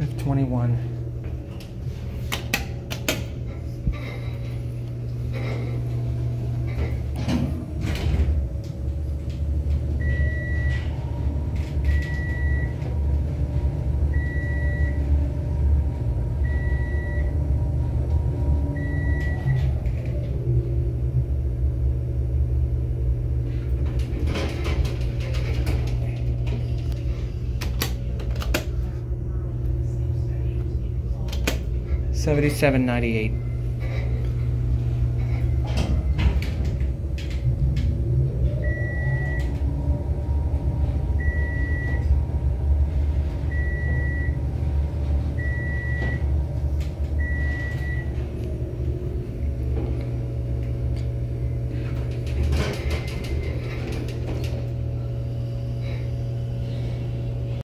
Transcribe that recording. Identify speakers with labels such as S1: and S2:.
S1: F twenty-one. Seventy-seven ninety-eight.